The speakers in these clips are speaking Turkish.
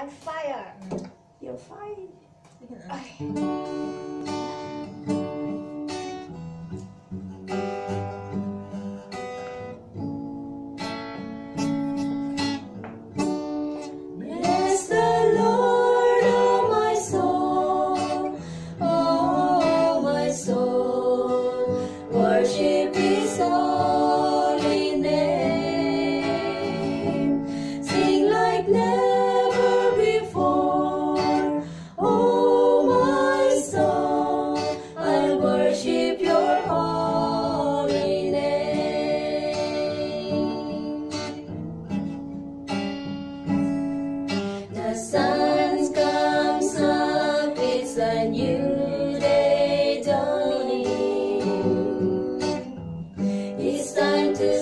on fire. You're fine. Ay.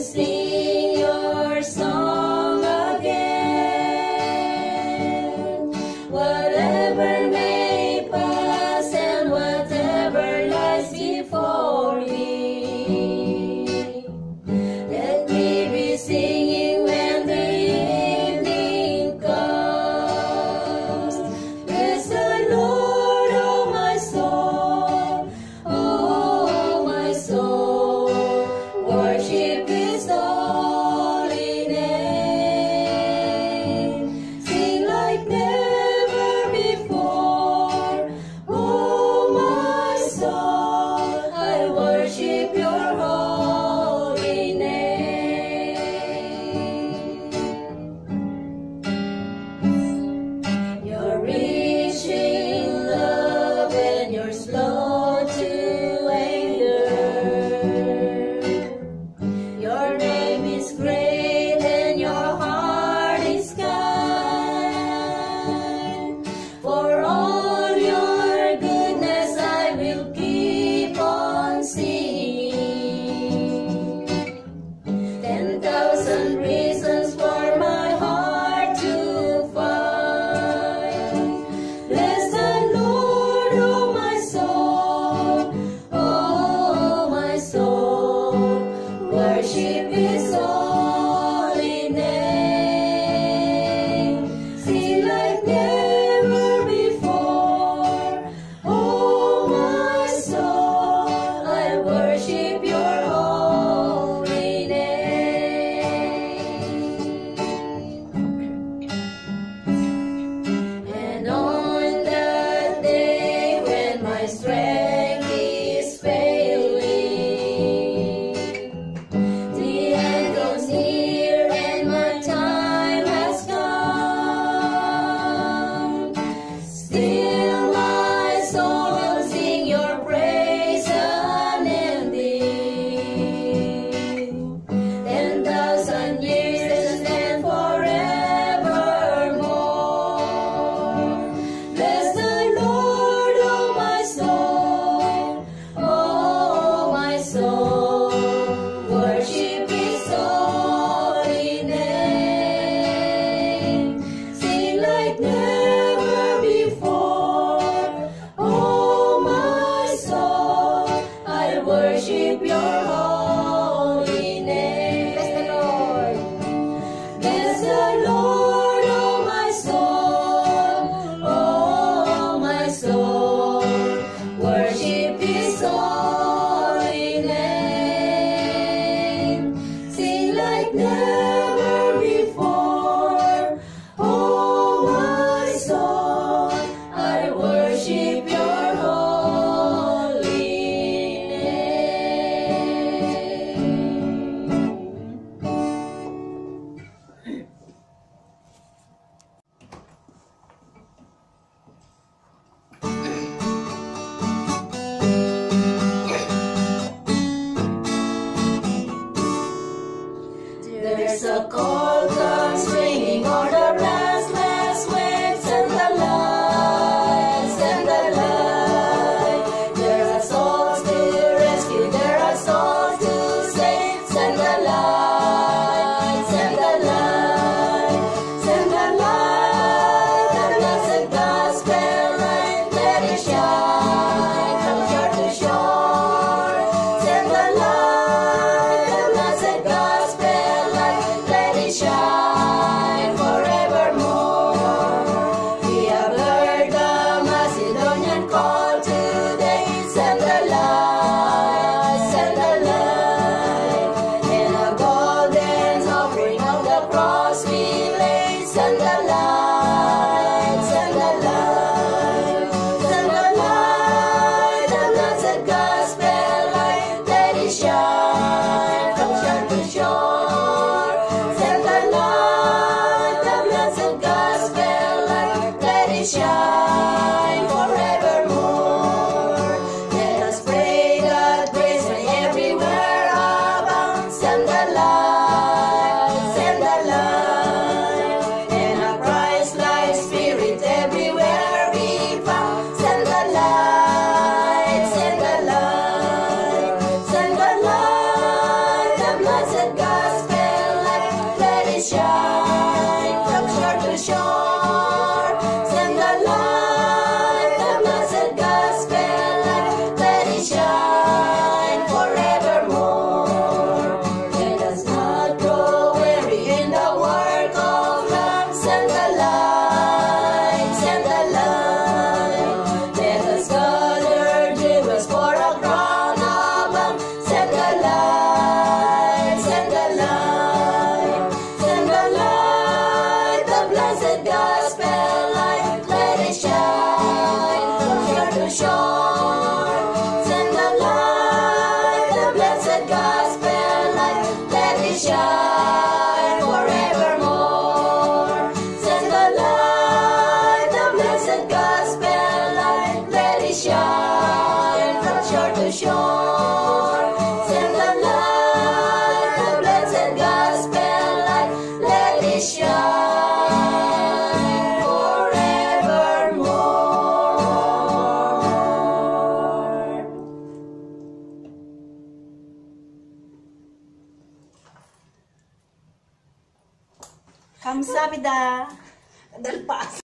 see. keep your Perişan taşar düşüyor. Zindanlar, devletin gazbeller Perişan forevermore Kamsahamnida Del Paso